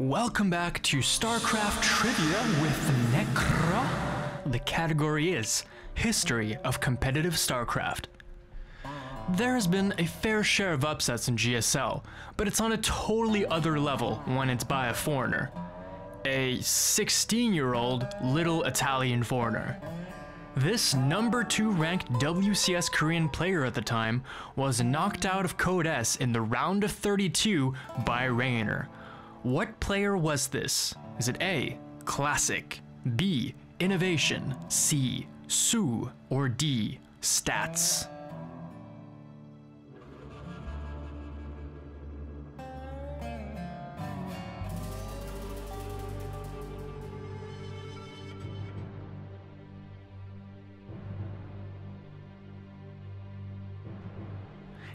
Welcome back to StarCraft Trivia with Necro. The category is History of Competitive StarCraft. There has been a fair share of upsets in GSL, but it's on a totally other level when it's by a foreigner. A 16 year old little Italian foreigner. This number 2 ranked WCS Korean player at the time was knocked out of Code S in the round of 32 by Reynor. What player was this? Is it A. Classic, B. Innovation, C. soO, or D. Stats?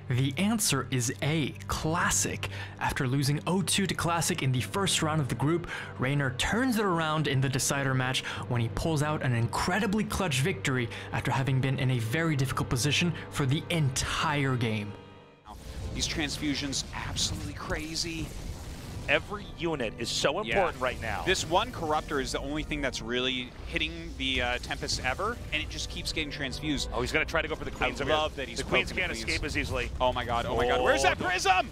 The answer is A, Classic. After losing 0-2 to Classic in the first round of the group, Reynor turns it around in the decider match when he pulls out an incredibly clutch victory after having been in a very difficult position for the entire game. These transfusions, absolutely crazy. Every unit is so important Yeah. right now. This one corruptor is the only thing that's really hitting the uh, Tempest ever, and it just keeps getting transfused. oh, he's going to try to go for the queens. over love here. that he's The queens can't the queens. escape as easily. Oh my god, oh my god. Where's that prism?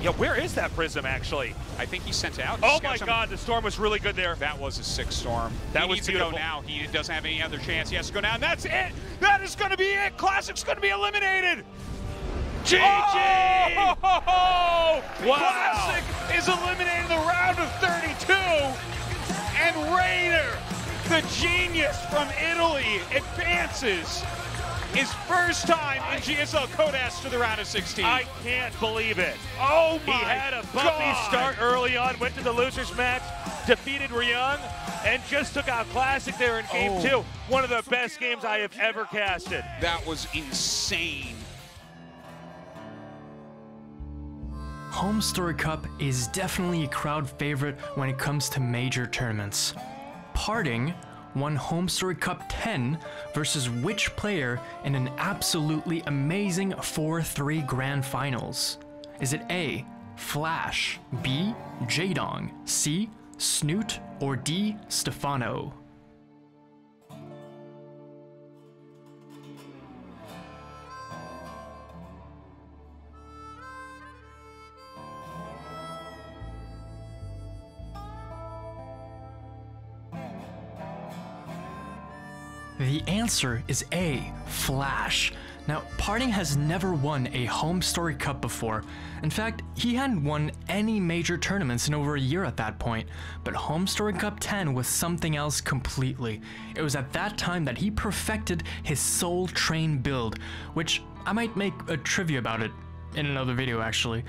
Yeah, where is that prism actually? I think he sent it out. Oh my god, the storm was really good there. That was a sick storm. That he was needs beautiful. to go now. He doesn't have any other chance. He has to go now. And that's it. That is going to be it. Classic's going to be eliminated. GG! Oh! Wow. Classic is eliminated in the round of 32. And Reynor, the genius from Italy, advances his first time in GSL Code S to the round of 16. I can't believe it. oh my He had a bumpy God. start early on, went to the losers match, defeated Ryung, and just took out Classic there in game Oh. two. One of the best games I have ever casted. That was insane. Home Story Cup is definitely a crowd favorite when it comes to major tournaments. Parting won Home Story Cup 10 versus which player in an absolutely amazing 4-3 grand finals? Is it A, Flash, B, Jaedong, C, Snute, or D, Stephano? The answer is A, Flash. Now, Parting has never won a Home Story Cup before. In fact, he hadn't won any major tournaments in over a year at that point. But Home Story Cup 10 was something else completely. It was at that time that he perfected his Soul Train build, which I might make a trivia about it in another video actually.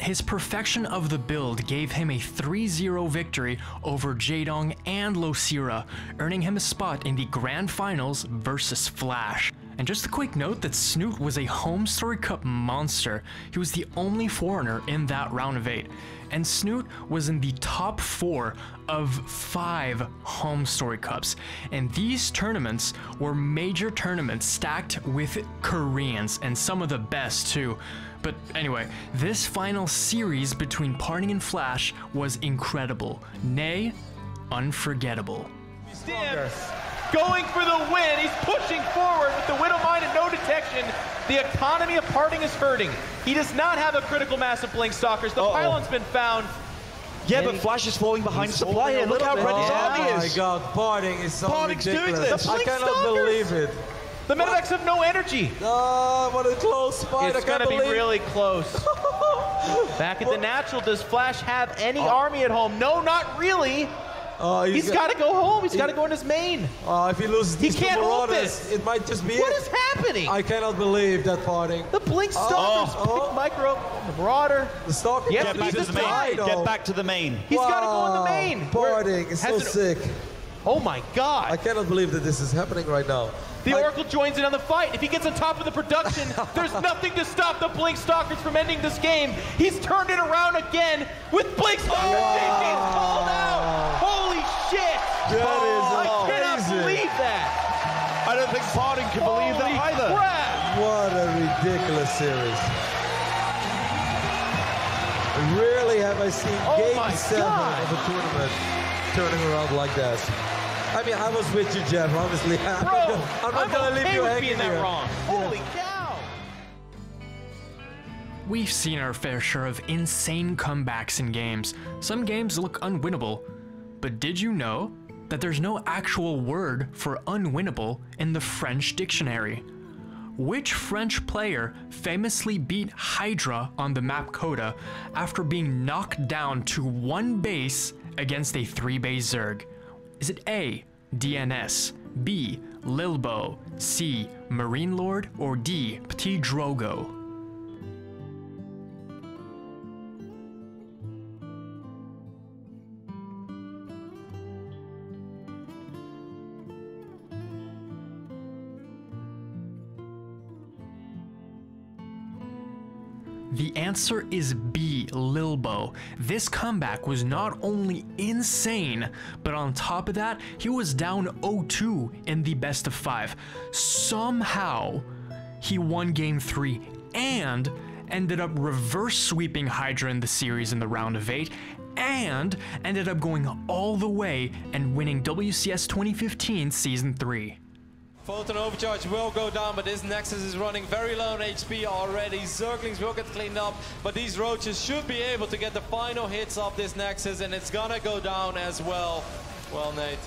His perfection of the build gave him a 3-0 victory over Jaedong and Losira, earning him a spot in the Grand Finals versus Flash. And just a quick note that Snute was a Home Story Cup monster. He was the only foreigner in that round of 8. And Snute was in the top 4 of 5 Home Story Cups. And these tournaments were major tournaments stacked with Koreans, and some of the best too. But anyway, this final series between Parting and Flash was incredible, nay, unforgettable. Stim going for the win. He's pushing forward with the Widow Mine and no detection. The economy of parting is hurting. He does not have a critical mass of Blink Stalkers. The Uh-oh. pylon's been found. Yeah, but Flash is falling behind he's supply holding here. Look how little red his bit. army Oh my is. god, parting is so Parting's doing ridiculous. this. I cannot Stalkers. believe it. The Medivacs have no energy. Oh, what a close fight. It's going to be believe really close. Back at the natural, does Flash have any oh. army at home? No, not really. Oh, He's got to go home. He's got to go in his main. Oh, if he loses He these two can't hold this. it might just be What it. is happening? I cannot believe that parting. The Blink oh. Stalkers, Oh. pick Micro, the Marauder. The Stalker Yes, can't but Back to the the main. though. Get oh. back to the main. He's got to go in the main. Where- Parting is so has it- sick. Oh my God. I cannot believe that this is happening right now. The I- Oracle joins in on the fight. If he gets on top of the production, there's nothing to stop the Blink Stalkers from ending this game. He's turned it around again with Blink Stalkers. JJ's called out. Holy shit. That is I cannot believe that. I don't think Parting can believe Holy that either. crap. What a ridiculous series. Rarely have I seen Oh game seven God. of a tournament turning around like that. I mean, I was with you, Jeff. Honestly, I'm Bro, not gonna, I'm not gonna okay leave you hanging being that here. wrong. Holy cow! We've seen our fair share of insane comebacks in games. Some games look unwinnable. But did you know that there's no actual word for unwinnable in the French dictionary? Which French player famously beat Hydra on the map Coda after being knocked down to one base against a three base Zerg? Is it A. DNS, B. Lilbow, C. Marine Lord, or D. Petit Drogo? The answer is B, Lilbow. This comeback was not only insane, but on top of that, he was down 0-2 in the best of five. Somehow, he won game three and ended up reverse sweeping Hydra in the series in the round of eight, and ended up going all the way and winning WCS 2015 Season 3. Photon Overcharge will go down, but this Nexus is running very low on HP already. Zerglings will get cleaned up, but these Roaches should be able to get the final hits off this Nexus, and it's gonna go down as well. Well, Nate.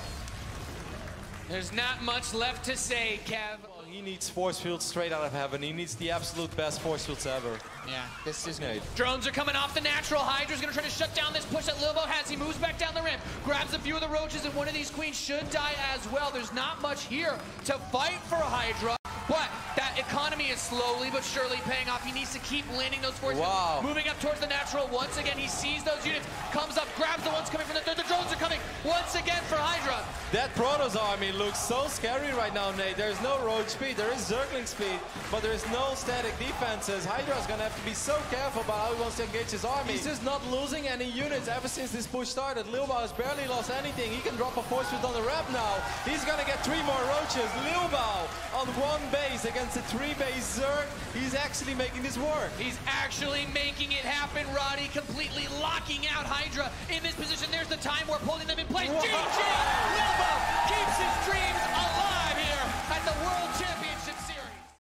There's not much left to say, Kev. He needs force fields straight out of heaven. He needs the absolute best force fields ever. Yeah, this is Nate. Drones are coming off the natural. Hydra's gonna try to shut down this push that Lilbow has. He moves back down the ramp, grabs a few of the roaches, and one of these queens should die as well. There's not much here to fight for Hydra. But that economy is slowly but surely paying off. He needs to keep landing those forces. Wow. Moving up towards the natural once again. He sees those units, comes up, grabs the ones coming from the, the drones are coming once again for Hydra. That Protoss army looks so scary right now, Nate. There's no roach speed, there is Zergling speed, but there is no static defenses. Hydra's gonna have to be so careful about how he wants to engage his army. He's just not losing any units ever since this push started. Lilbow has barely lost anything. He can drop a force field on the ramp now. He's gonna get three more roaches. Lilbow on one base against a three base Zerg. He's actually making this work. He's actually making it happen, Roddy, completely locking out Hydra in this position. There's the time warp holding them in place. Wow. GG! Lilbow keeps his dreams alive here at the World Championship.